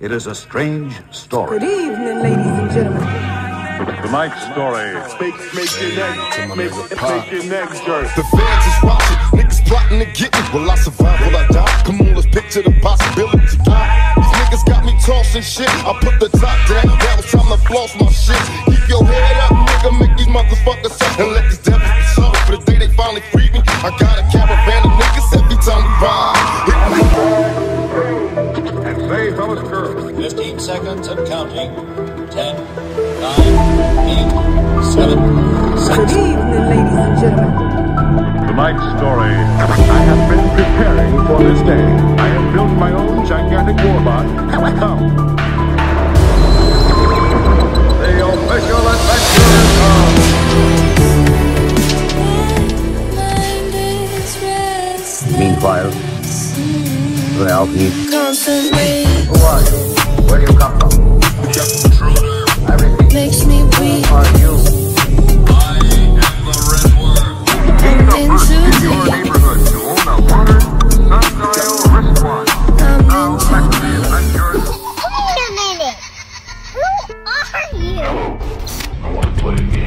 It is a strange story. Good evening, ladies and gentlemen. Tonight's story. Make, make your neck, make, make your neck jerk. The fans is watching, niggas plotting to get me. Will I survive? Will I die? Come on, let's picture the possibility. These niggas got me tossing shit. I put the top down, now it's time to floss my shit. Keep your head up, nigga, make these motherfuckers up and let these 15 seconds and counting. 10, 9, 8, 7, Good 6, evening, ladies and gentlemen. tonight's story. I have been preparing for this day. I have built my own gigantic warbot. Come. The official adventure is on. Meanwhile, the alchemy. Constantly Who are you? Where do you come from? Everything. makes me weak. Who are you? I'm in too Your deep. neighborhood to own a water sundial wristwatch. I'm Now, in back to too the. Wait a minute! Who are you? Pure sound